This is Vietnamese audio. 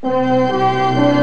Música